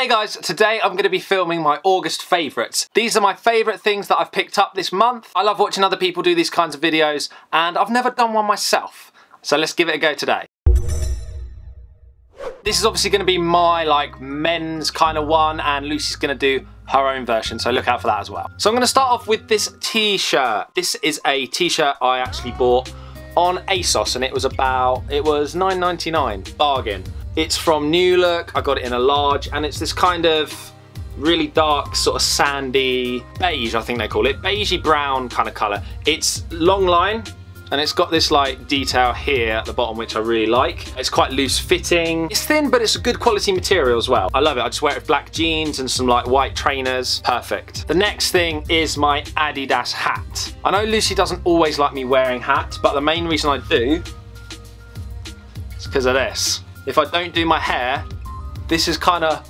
Hey guys, today I'm going to be filming my August favourites. These are my favourite things that I've picked up this month. I love watching other people do these kinds of videos and I've never done one myself. So let's give it a go today. This is obviously going to be my like men's kind of one and Lucy's going to do her own version, so look out for that as well. So I'm going to start off with this t-shirt. This is a t-shirt I actually bought on ASOS and it was about, it was 9.99 bargain. It's from New Look, I got it in a large, and it's this kind of really dark, sort of sandy, beige I think they call it, beigey brown kind of colour. It's long line, and it's got this like detail here at the bottom which I really like. It's quite loose fitting. It's thin but it's a good quality material as well. I love it. I just wear it with black jeans and some like white trainers. Perfect. The next thing is my Adidas hat. I know Lucy doesn't always like me wearing hats but the main reason I do is because of this if I don't do my hair, this is kind of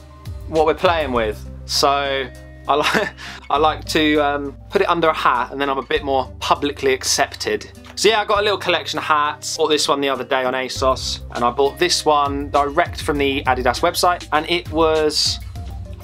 what we're playing with. So I like, I like to um, put it under a hat and then I'm a bit more publicly accepted. So yeah, I got a little collection of hats. Bought this one the other day on ASOS and I bought this one direct from the Adidas website and it was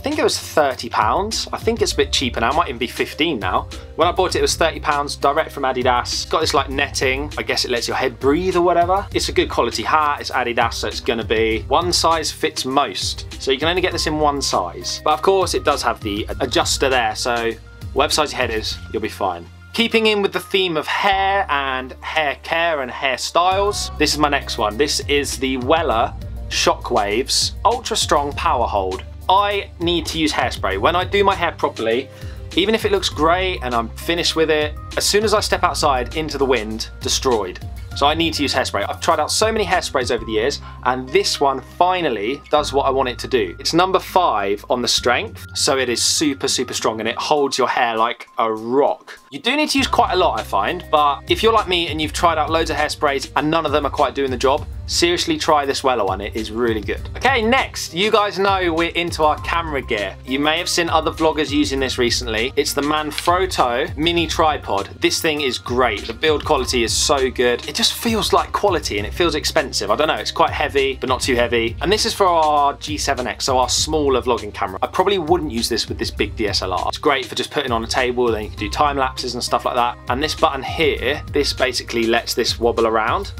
think it was 30 pounds. I think it's a bit cheaper now, it might even be 15 now. When I bought it, it was 30 pounds direct from Adidas. Got this like netting, I guess it lets your head breathe or whatever. It's a good quality hat, it's Adidas, so it's gonna be one size fits most. So you can only get this in one size. But of course it does have the adjuster there, so whatever size your head is, you'll be fine. Keeping in with the theme of hair and hair care and hairstyles, this is my next one. This is the Wella Shockwaves Ultra Strong Power Hold. I need to use hairspray. When I do my hair properly, even if it looks grey and I'm finished with it, as soon as I step outside into the wind, destroyed. So I need to use hairspray. I've tried out so many hairsprays over the years and this one finally does what I want it to do. It's number five on the strength, so it is super, super strong and it holds your hair like a rock. You do need to use quite a lot, I find, but if you're like me and you've tried out loads of hairsprays and none of them are quite doing the job, seriously try this Wella one, it is really good. Okay, next, you guys know we're into our camera gear. You may have seen other vloggers using this recently. It's the Manfrotto mini tripod. This thing is great. The build quality is so good. It just feels like quality and it feels expensive. I don't know, it's quite heavy, but not too heavy. And this is for our G7X, so our smaller vlogging camera. I probably wouldn't use this with this big DSLR. It's great for just putting on a table, then you can do time lapses and stuff like that. And this button here, this basically lets this wobble around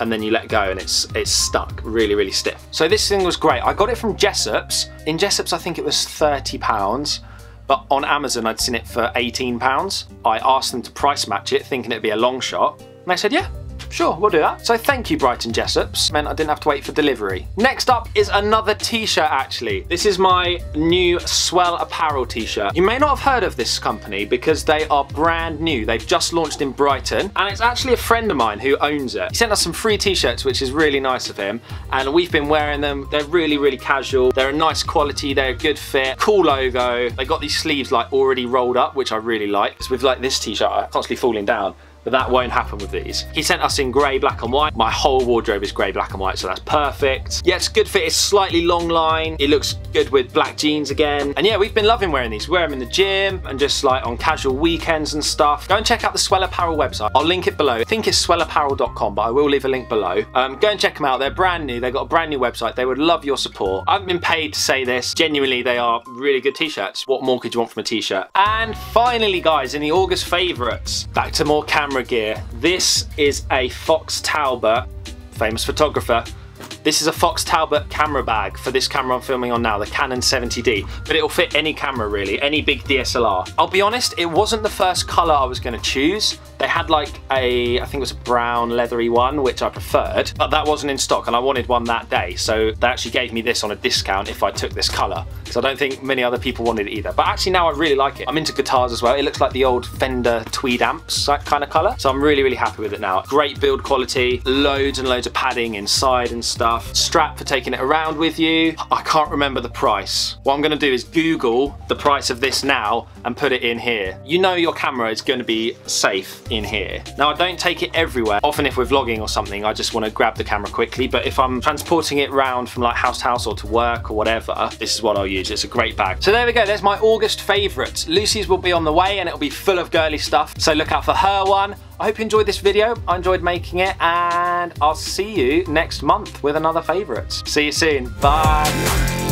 and then you let go and it's it's stuck really really stiff. So this thing was great. I got it from Jessops in Jessops I think it was 30 pounds but on Amazon I'd seen it for 18 pounds. I asked them to price match it thinking it'd be a long shot and they said yeah Sure, we'll do that. So thank you Brighton Jessops, meant I didn't have to wait for delivery. Next up is another t-shirt actually. This is my new Swell Apparel t-shirt. You may not have heard of this company because they are brand new. They've just launched in Brighton and it's actually a friend of mine who owns it. He sent us some free t-shirts which is really nice of him and we've been wearing them. They're really, really casual. They're a nice quality, they're a good fit, cool logo. They got these sleeves like already rolled up which I really like. Because with like this t-shirt, I'm constantly falling down but that won't happen with these. He sent us in grey, black and white. My whole wardrobe is grey, black and white, so that's perfect. Yeah, it's good fit. It's slightly long line. It looks good with black jeans again. And yeah, we've been loving wearing these. We wear them in the gym and just like on casual weekends and stuff. Go and check out the Swell Apparel website. I'll link it below. I think it's swellapparel.com, but I will leave a link below. Um, go and check them out. They're brand new. They've got a brand new website. They would love your support. I haven't been paid to say this. Genuinely, they are really good t-shirts. What more could you want from a t-shirt? And finally, guys, in the August favourites, back to more camera gear. This is a Fox Talbot, famous photographer, this is a Fox Talbot camera bag for this camera I'm filming on now, the Canon 70D, but it'll fit any camera really, any big DSLR. I'll be honest, it wasn't the first color I was gonna choose. They had like a, I think it was a brown leathery one, which I preferred, but that wasn't in stock and I wanted one that day. So they actually gave me this on a discount if I took this color, because I don't think many other people wanted it either. But actually now I really like it. I'm into guitars as well. It looks like the old Fender tweed amps, that kind of color. So I'm really, really happy with it now. Great build quality, loads and loads of padding inside and stuff stuff. Strap for taking it around with you. I can't remember the price. What I'm gonna do is Google the price of this now and put it in here. You know your camera is gonna be safe in here. Now I don't take it everywhere. Often if we're vlogging or something, I just wanna grab the camera quickly, but if I'm transporting it around from like house to house or to work or whatever, this is what I'll use. It's a great bag. So there we go, there's my August favorites. Lucy's will be on the way and it'll be full of girly stuff. So look out for her one. I hope you enjoyed this video. I enjoyed making it and I'll see you next month with another favourites. See you soon. Bye.